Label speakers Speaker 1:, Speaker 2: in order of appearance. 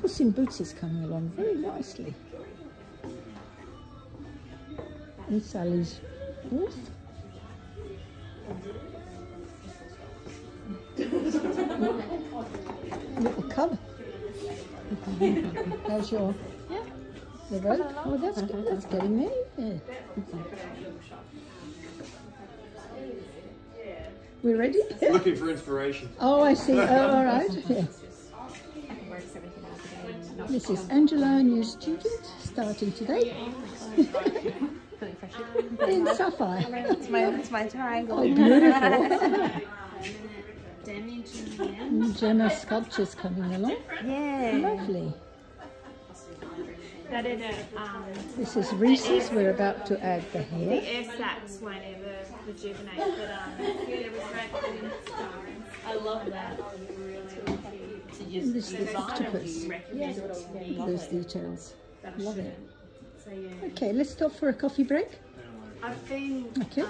Speaker 1: Puss in Boots is coming along very nicely. And Sally's Wolf. Little cub. How's your
Speaker 2: Yeah.
Speaker 1: the rope? Oh, that's good. That's getting me. Yeah. We're ready?
Speaker 3: Looking for inspiration.
Speaker 1: Oh, I see. Oh, all right. Yeah. This is Angela, new student, starting today in Sapphire.
Speaker 2: It's my it's my triangle.
Speaker 1: Oh, beautiful. Gemma sculptures coming along.
Speaker 2: Yeah.
Speaker 1: Lovely.
Speaker 4: That is a, um,
Speaker 1: This is Reese's. We're about to add the hair.
Speaker 4: the air sacs won't ever rejuvenate, but um, it was great in stars. I love that.
Speaker 1: This is the octopus. Those details. Love it.
Speaker 4: So yeah,
Speaker 1: Okay, let's stop for a coffee break.
Speaker 4: I've been
Speaker 1: Okay.
Speaker 4: um,